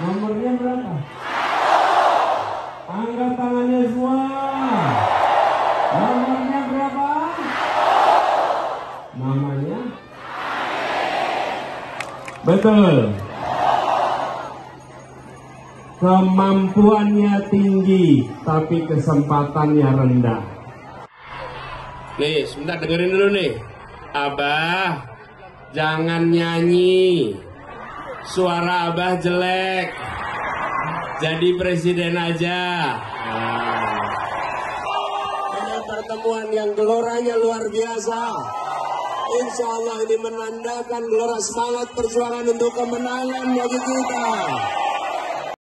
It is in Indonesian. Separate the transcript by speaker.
Speaker 1: Nomornya berapa? Angkat tangannya. Nomornya berapa? Namanya? Betul. Kemampuannya tinggi, tapi kesempatannya rendah. Nih, sebentar dengerin dulu nih. Abah, jangan nyanyi. Suara Abah jelek. Jadi presiden aja. Nah. Ini pertemuan yang geloranya luar biasa. Insya Allah ini menandakan gelora semangat perjuangan untuk kemenangan bagi kita.